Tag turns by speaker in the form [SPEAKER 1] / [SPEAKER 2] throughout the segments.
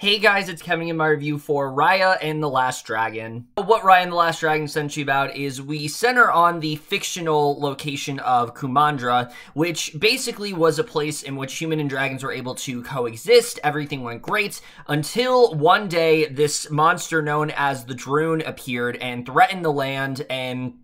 [SPEAKER 1] Hey guys, it's Kevin in my review for Raya and the Last Dragon. What Raya and the Last Dragon is essentially about is we center on the fictional location of Kumandra, which basically was a place in which human and dragons were able to coexist. Everything went great until one day this monster known as the Druun appeared and threatened the land and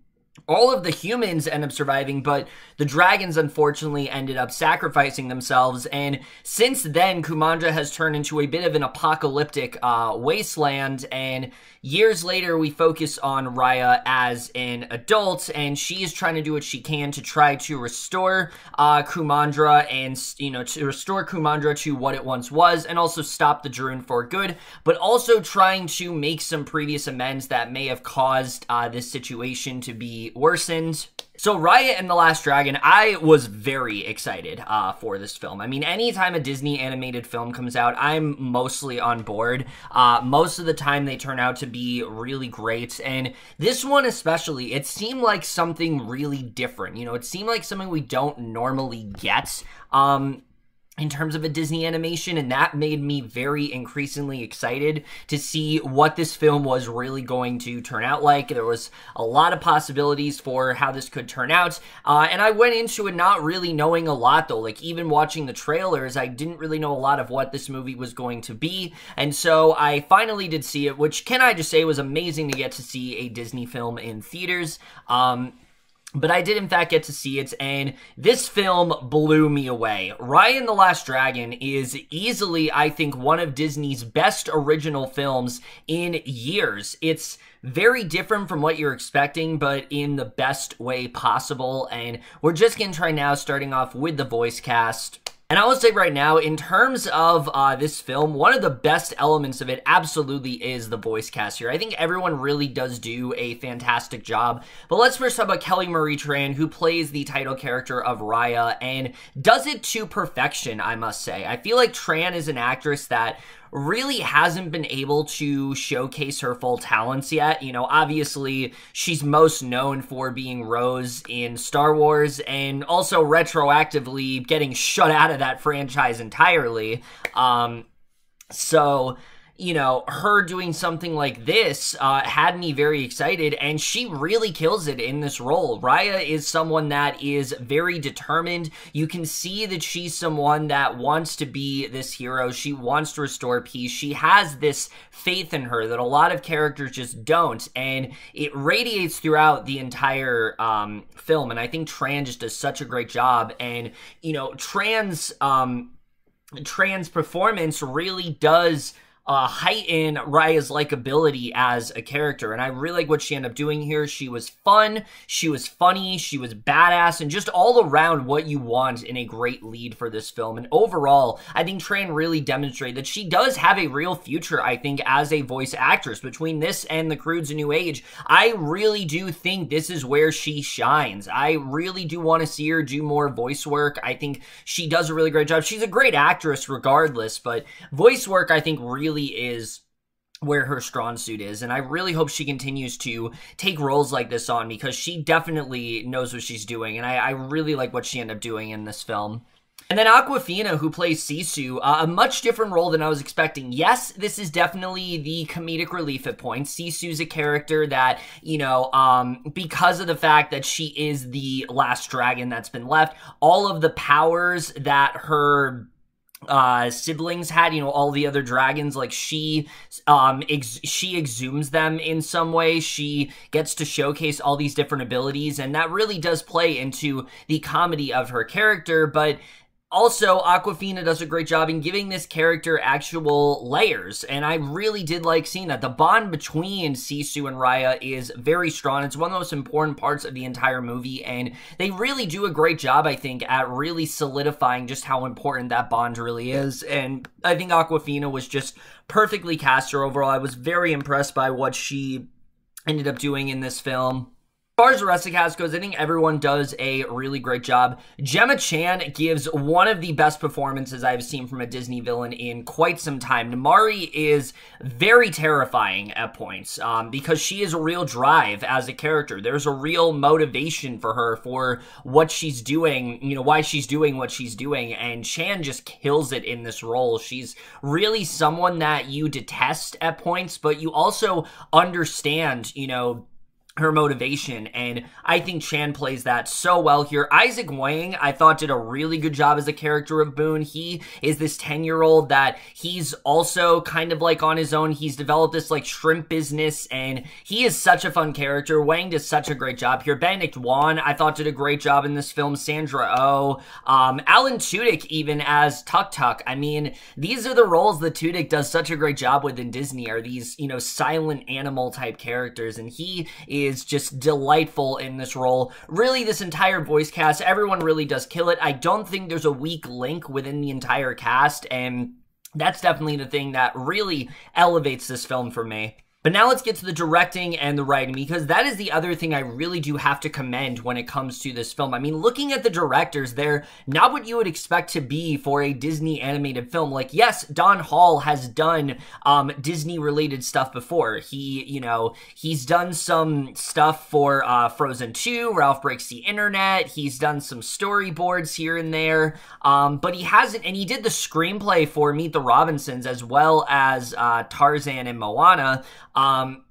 [SPEAKER 1] all of the humans end up surviving, but the dragons unfortunately ended up sacrificing themselves. And since then, Kumandra has turned into a bit of an apocalyptic uh, wasteland. And years later, we focus on Raya as an adult, and she is trying to do what she can to try to restore uh, Kumandra and, you know, to restore Kumandra to what it once was, and also stop the Druun for good, but also trying to make some previous amends that may have caused uh, this situation to be worsened. So Raya and the Last Dragon, I was very excited uh, for this film. I mean, anytime a Disney animated film comes out, I'm mostly on board. Uh, most of the time, they turn out to be really great, and this one especially, it seemed like something really different. You know, it seemed like something we don't normally get. Um, in terms of a Disney animation, and that made me very increasingly excited to see what this film was really going to turn out like. There was a lot of possibilities for how this could turn out, uh, and I went into it not really knowing a lot though. Like, even watching the trailers, I didn't really know a lot of what this movie was going to be, and so I finally did see it, which can I just say was amazing to get to see a Disney film in theaters. Um, but I did in fact get to see it, and this film blew me away. Raya and the Last Dragon is easily, I think, one of Disney's best original films in years. It's very different from what you're expecting, but in the best way possible, and we're just gonna try now starting off with the voice cast. And I will say right now, in terms of uh, this film, one of the best elements of it absolutely is the voice cast here. I think everyone really does do a fantastic job. But let's first talk about Kelly Marie Tran, who plays the title character of Raya, and does it to perfection, I must say. I feel like Tran is an actress that really hasn't been able to showcase her full talents yet. You know, obviously, she's most known for being Rose in Star Wars and also retroactively getting shut out of that franchise entirely. Um, so you know, her doing something like this uh, had me very excited, and she really kills it in this role. Raya is someone that is very determined. You can see that she's someone that wants to be this hero. She wants to restore peace. She has this faith in her that a lot of characters just don't, and it radiates throughout the entire um, film. And I think Tran just does such a great job. And, you know, Tran's. Um, Tran's performance really does uh, heighten Raya's likability as a character. And I really like what she ended up doing here. She was fun, she was funny, she was badass, and just all around what you want in a great lead for this film. And overall, I think Tran really demonstrated that she does have a real future, I think, as a voice actress. Between this and The Croods New Age, I really do think this is where she shines. I really do want to see her do more voice work. I think she does a really great job. She's a great actress regardless, but voice work, I think, really really is where her strong suit is. And I really hope she continues to take roles like this on because she definitely knows what she's doing. And I, I really like what she ended up doing in this film. And then Awkwafina, who plays Sisu, uh, a much different role than I was expecting. Yes, this is definitely the comedic relief at points. Sisu's a character that, you know, um, because of the fact that she is the last dragon that's been left, all of the powers that her uh siblings had you know all the other dragons like she um ex- she exhumes them in some way. She gets to showcase all these different abilities and that really does play into the comedy of her character but also, Awkwafina does a great job in giving this character actual layers, and I really did like seeing that. The bond between Sisu and Raya is very strong. It's one of the most important parts of the entire movie, and they really do a great job, I think, at really solidifying just how important that bond really is. And I think Awkwafina was just perfectly cast her overall. I was very impressed by what she ended up doing in this film. Far as the rest of the cast goes, I think everyone does a really great job. Gemma Chan gives one of the best performances I've seen from a Disney villain in quite some time. Namaari is very terrifying at points um, because she is a real drive as a character. There's a real motivation for her for what she's doing, you know, why she's doing what she's doing, and Chan just kills it in this role. She's really someone that you detest at points, but you also understand, you know, her motivation and I think Chan plays that so well here. Izaac Wang I thought did a really good job as a character of Boun. He is this 10-year-old that he's also kind of like on his own. He's developed this like shrimp business and he is such a fun character. Wang does such a great job here. Benedict Wong I thought did a great job in this film. Sandra Oh, um, Alan Tudyk even as Tuk Tuk. I mean, these are the roles that Tudyk does such a great job with in Disney are these, you know, silent animal type characters and he is is just delightful in this role. Really, this entire voice cast, everyone really does kill it. I don't think there's a weak link within the entire cast, and that's definitely the thing that really elevates this film for me. But now let's get to the directing and the writing because that is the other thing I really do have to commend when it comes to this film. I mean, looking at the directors, they're not what you would expect to be for a Disney animated film. Like, yes, Don Hall has done um, Disney related stuff before. He, you know, he's done some stuff for uh, Frozen 2, Ralph Breaks the Internet. He's done some storyboards here and there. Um, but he hasn't, and he did the screenplay for Meet the Robinsons as well as uh, Tarzan and Moana. Um,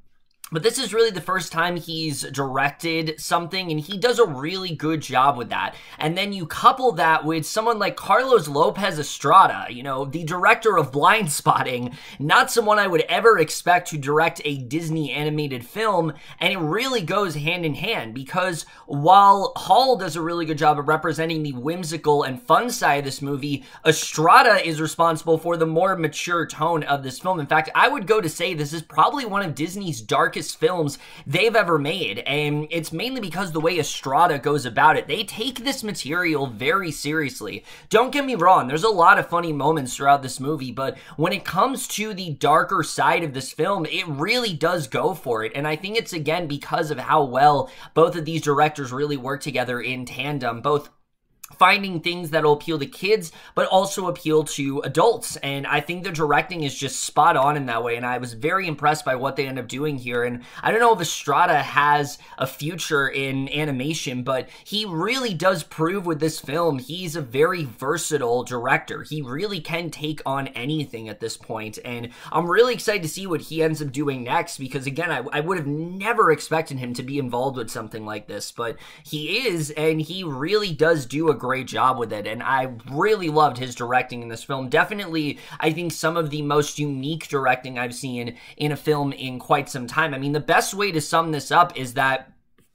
[SPEAKER 1] but this is really the first time he's directed something, and he does a really good job with that. And then you couple that with someone like Carlos Lopez Estrada, you know, the director of Blindspotting, not someone I would ever expect to direct a Disney animated film. And it really goes hand in hand because while Hall does a really good job of representing the whimsical and fun side of this movie, Estrada is responsible for the more mature tone of this film. In fact, I would go to say this is probably one of Disney's darkest films they've ever made. And it's mainly because the way Estrada goes about it. They take this material very seriously. Don't get me wrong, there's a lot of funny moments throughout this movie, but when it comes to the darker side of this film, it really does go for it. And I think it's again because of how well both of these directors really work together in tandem, both finding things that'll appeal to kids but also appeal to adults. And i think the directing is just spot on in that way. And i was very impressed by what they end up doing here. And i don't know if estrada has a future in animation but he really does prove with this film he's a very versatile director. He really can take on anything at this point. And i'm really excited to see what he ends up doing next because again i, I would have never expected him to be involved with something like this but he is and he really does do a great job with it, and I really loved his directing in this film. Definitely, I think some of the most unique directing I've seen in a film in quite some time. I mean, the best way to sum this up is that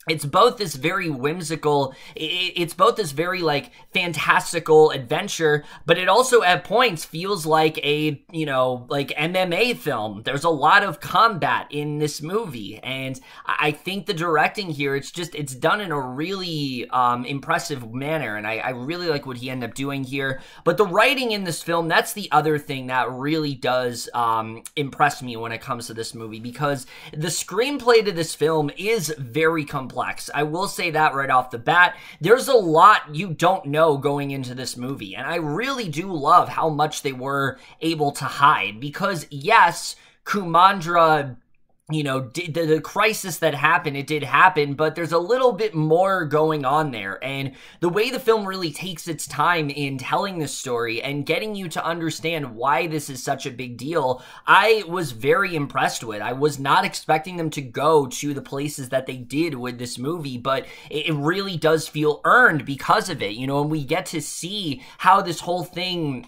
[SPEAKER 1] it's both this very whimsical it's both this very like fantastical adventure but it also at points feels like a you know like mma film. There's a lot of combat in this movie and i think the directing here it's just it's done in a really um, impressive manner and I, I really like what he ended up doing here. But the writing in this film that's the other thing that really does um, impress me when it comes to this movie because the screenplay to this film is very complex complex. I will say that right off the bat. There's a lot you don't know going into this movie, and I really do love how much they were able to hide because, yes, Kumandra you know, the, the crisis that happened, it did happen, but there's a little bit more going on there. And the way the film really takes its time in telling this story and getting you to understand why this is such a big deal, I was very impressed with. I was not expecting them to go to the places that they did with this movie, but it really does feel earned because of it, you know, and we get to see how this whole thing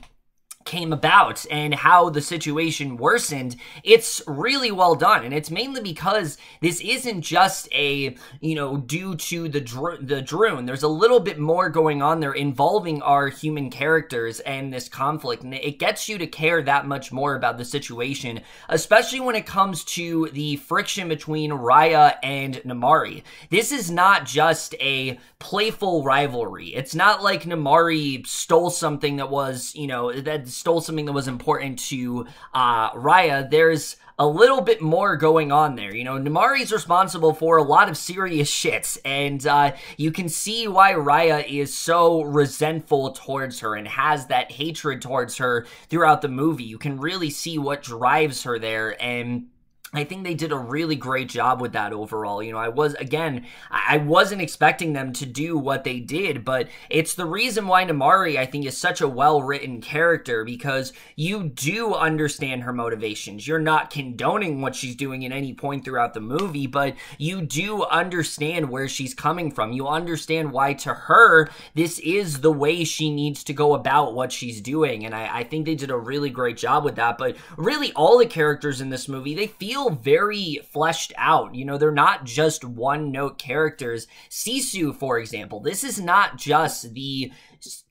[SPEAKER 1] came about and how the situation worsened, it's really well done. And it's mainly because this isn't just a, you know, due to the dr- the Druun. There's a little bit more going on there involving our human characters and this conflict. And it gets you to care that much more about the situation, especially when it comes to the friction between Raya and Namaari. This is not just a playful rivalry. It's not like Namaari stole something that was, you know, that stole something that was important to uh, Raya, there's a little bit more going on there. You know, Namaari's responsible for a lot of serious shits, and uh, you can see why Raya is so resentful towards her and has that hatred towards her throughout the movie. You can really see what drives her there, and I think they did a really great job with that overall. You know, I was, again, I wasn't expecting them to do what they did, but it's the reason why Namaari, I think, is such a well written character because you do understand her motivations. You're not condoning what she's doing at any point throughout the movie, but you do understand where she's coming from. You understand why, to her, this is the way she needs to go about what she's doing. And I, I think they did a really great job with that. But really, all the characters in this movie, they feel feel very fleshed out. You know, they're not just one note characters. Sisu, for example, this is not just the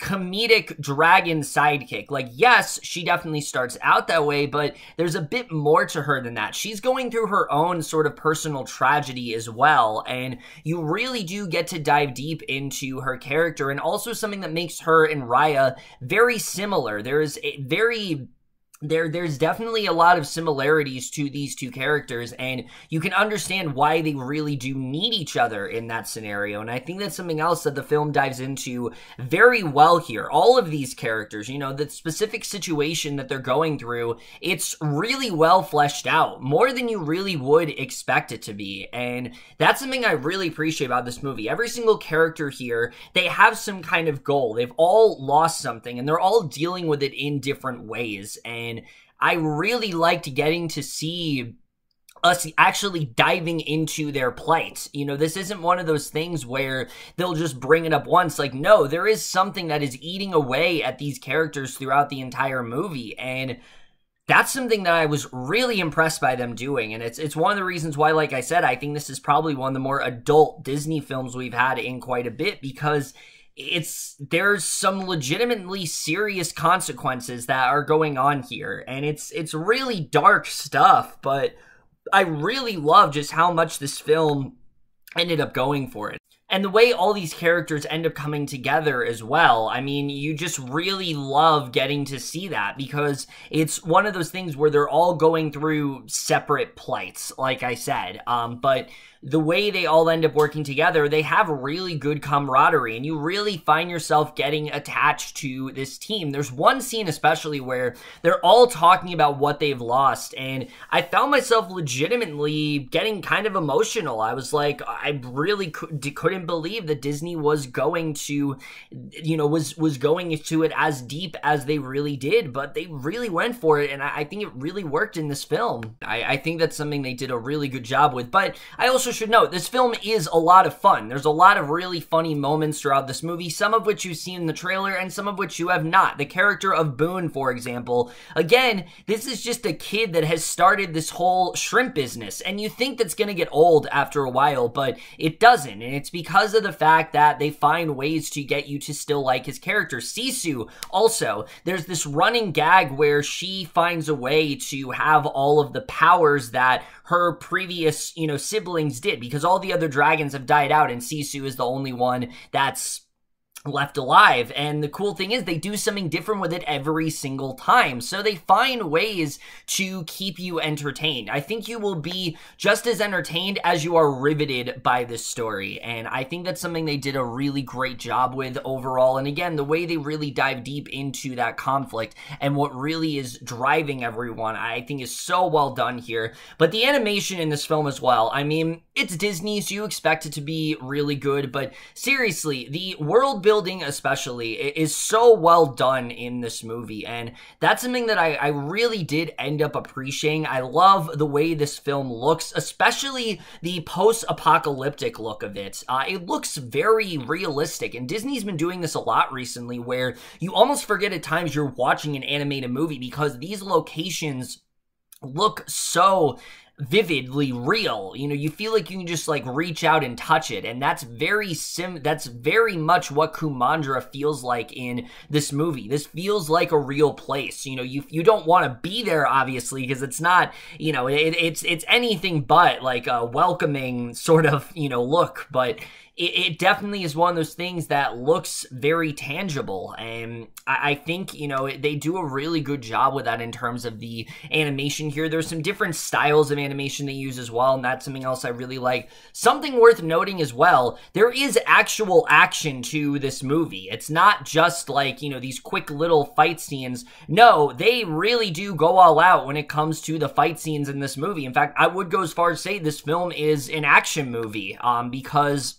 [SPEAKER 1] comedic dragon sidekick. Like, yes, she definitely starts out that way, but there's a bit more to her than that. She's going through her own sort of personal tragedy as well, and you really do get to dive deep into her character, and also something that makes her and Raya very similar. There's a very there there's definitely a lot of similarities to these two characters and you can understand why they really do need each other in that scenario and i think that's something else that the film dives into very well here. All of these characters you know the specific situation that they're going through it's really well fleshed out more than you really would expect it to be and that's something i really appreciate about this movie. Every single character here they have some kind of goal. They've all lost something and they're all dealing with it in different ways and and I really liked getting to see us actually diving into their plight. You know, this isn't one of those things where they'll just bring it up once. Like, no, there is something that is eating away at these characters throughout the entire movie. And that's something that I was really impressed by them doing. And it's it's one of the reasons why, like I said, I think this is probably one of the more adult Disney films we've had in quite a bit because it's there's some legitimately serious consequences that are going on here and it's it's really dark stuff but i really love just how much this film ended up going for it and the way all these characters end up coming together as well. I mean, you just really love getting to see that because it's one of those things where they're all going through separate plights, like I said. Um, but the way they all end up working together, they have really good camaraderie and you really find yourself getting attached to this team. There's one scene especially where they're all talking about what they've lost and I found myself legitimately getting kind of emotional. I was like, I really couldn't believe that Disney was going to, you know, was, was going to it as deep as they really did, but they really went for it and I, think it really worked in this film. I, I think that's something they did a really good job with, but I also also should note, this film is a lot of fun. There's a lot of really funny moments throughout this movie, some of which you've seen in the trailer and some of which you have not. The character of Boun, for example. Again, this is just a kid that has started this whole shrimp business, and you think that's gonna get old after a while, but it doesn't, and it's because of the fact that they find ways to get you to still like his character. Sisu, also, there's this running gag where she finds a way to have all of the powers that her previous, you know, siblings did because all the other dragons have died out and Sisu is the only one that's left alive. And the cool thing is they do something different with it every single time. So they find ways to keep you entertained. I think you will be just as entertained as you are riveted by this story. And I think that's something they did a really great job with overall. And again, the way they really dive deep into that conflict and what really is driving everyone, I think is so well done here. But the animation in this film as well, I mean, it's Disney, so you expect it to be really good. But seriously, the world building especially is so well done in this movie and that's something that I, I really did end up appreciating. I love the way this film looks especially the post-apocalyptic look of it. Uh, it looks very realistic and disney's been doing this a lot recently where you almost forget at times you're watching an animated movie because these locations look so vividly real. You know, you feel like you can just like reach out and touch it. And that's very sim that's very much what Kumandra feels like in this movie. This feels like a real place. You know, you you don't want to be there obviously because it's not, you know, it, it's it's anything but like a welcoming sort of, you know, look, but it, it, definitely is one of those things that looks very tangible. And I, I think, you know, they do a really good job with that in terms of the animation here. There's some different styles of animation they use as well, and that's something else I really like. Something worth noting as well, there is actual action to this movie. It's not just like, you know, these quick little fight scenes. No, they really do go all out when it comes to the fight scenes in this movie. In fact, I would go as far as say this film is an action movie um, because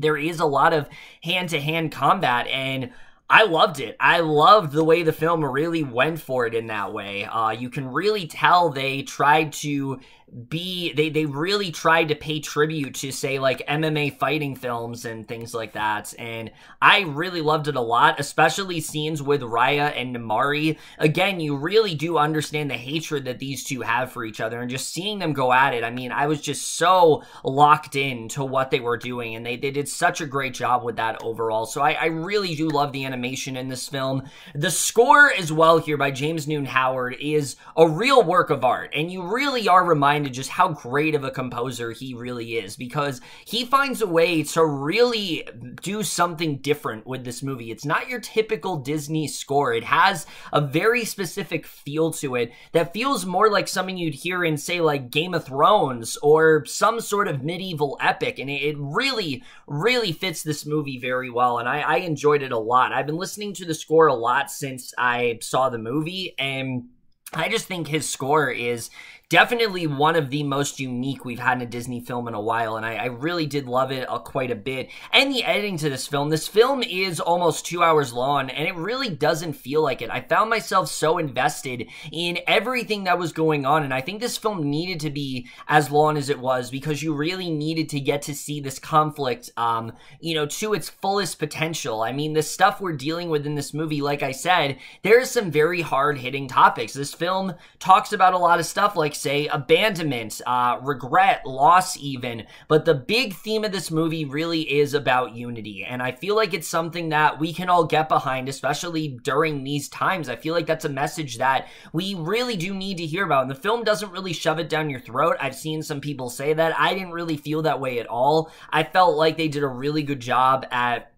[SPEAKER 1] there is a lot of hand to hand combat and I loved it. I loved the way the film really went for it in that way. Uh, you can really tell they tried to be they they really tried to pay tribute to say like MMA fighting films and things like that and I really loved it a lot especially scenes with Raya and Namaari again you really do understand the hatred that these two have for each other and just seeing them go at it I mean I was just so locked in to what they were doing and they, they did such a great job with that overall. So I, I really do love the animation in this film. The score as well here by James Newton Howard is a real work of art and you really are reminded reminded just how great of a composer he really is because he finds a way to really do something different with this movie. It's not your typical Disney score. It has a very specific feel to it that feels more like something you'd hear in, say, like Game of Thrones or some sort of medieval epic. And it really, really fits this movie very well. And I, I enjoyed it a lot. I've been listening to the score a lot since I saw the movie and I just think his score is definitely one of the most unique we've had in a Disney film in a while, and I, I really did love it uh, quite a bit. And the editing to this film, this film is almost two hours long, and it really doesn't feel like it. I found myself so invested in everything that was going on, and I think this film needed to be as long as it was because you really needed to get to see this conflict, um, you know, to its fullest potential. I mean, the stuff we're dealing with in this movie, like I said, there's some very hard hitting topics. This film talks about a lot of stuff like say abandonment, uh, regret, loss, even. But the big theme of this movie really is about unity. And I feel like it's something that we can all get behind, especially during these times. I feel like that's a message that we really do need to hear about. And the film doesn't really shove it down your throat. I've seen some people say that. I didn't really feel that way at all. I felt like they did a really good job at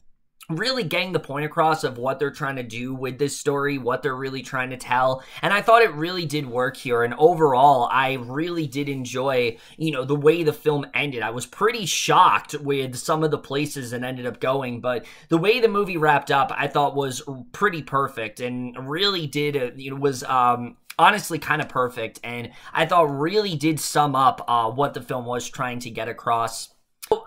[SPEAKER 1] really getting the point across of what they're trying to do with this story, what they're really trying to tell. And I thought it really did work here. And overall, I really did enjoy, you know, the way the film ended. I was pretty shocked with some of the places it ended up going, but the way the movie wrapped up, I thought was pretty perfect and really did, uh, you know, was, um, honestly kind of perfect and I thought really did sum up uh, what the film was trying to get across.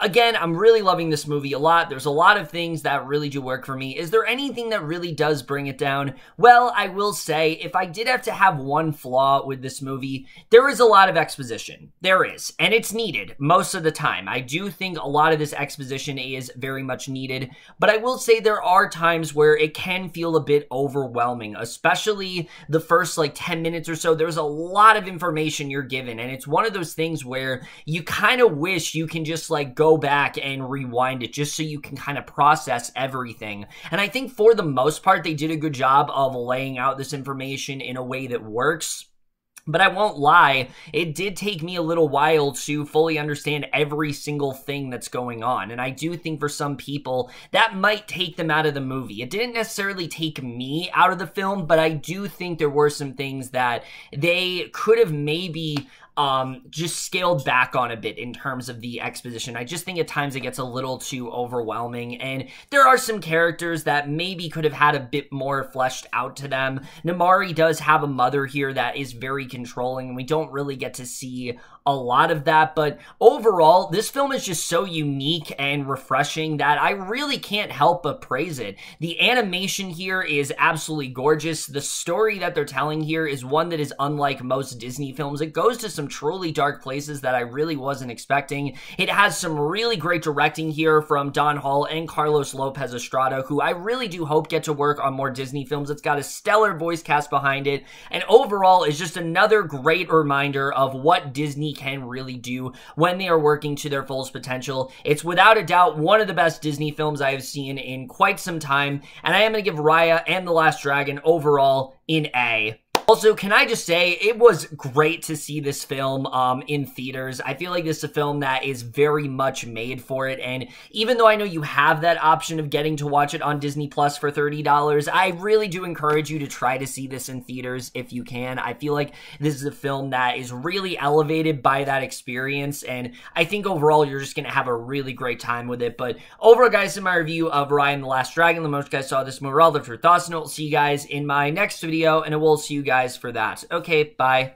[SPEAKER 1] Again, I'm really loving this movie a lot. There's a lot of things that really do work for me. Is there anything that really does bring it down? Well, I will say, if I did have to have one flaw with this movie, there is a lot of exposition. There is, and it's needed most of the time. I do think a lot of this exposition is very much needed, but I will say there are times where it can feel a bit overwhelming, especially the first like 10 minutes or so. There's a lot of information you're given, and it's one of those things where you kind of wish you can just like go back and rewind it just so you can kind of process everything. And I think for the most part, they did a good job of laying out this information in a way that works. But I won't lie, it did take me a little while to fully understand every single thing that's going on. And I do think for some people, that might take them out of the movie. It didn't necessarily take me out of the film, but I do think there were some things that they could have maybe um, just scaled back on a bit in terms of the exposition. I just think at times it gets a little too overwhelming, and there are some characters that maybe could have had a bit more fleshed out to them. Namaari does have a mother here that is very controlling, and we don't really get to see a lot of that, but overall, this film is just so unique and refreshing that I really can't help but praise it. The animation here is absolutely gorgeous. The story that they're telling here is one that is unlike most Disney films. It goes to some truly dark places that I really wasn't expecting. It has some really great directing here from Don Hall and Carlos Lopez Estrada, who I really do hope get to work on more Disney films. It's got a stellar voice cast behind it, and overall is just another great reminder of what Disney can really do when they are working to their fullest potential. It's without a doubt one of the best Disney films I have seen in quite some time, and I am going to give Raya and The Last Dragon overall in A. Also, can I just say, it was great to see this film um, in theaters. I feel like this is a film that is very much made for it. And even though I know you have that option of getting to watch it on Disney Plus for $30, I really do encourage you to try to see this in theaters if you can. I feel like this is a film that is really elevated by that experience. And I think overall, you're just going to have a really great time with it. But overall, guys, in my review of Raya and the Last Dragon, the most guys saw this movie, all your thoughts, and we'll see you guys in my next video, and I will see you guys for that. Okay, bye.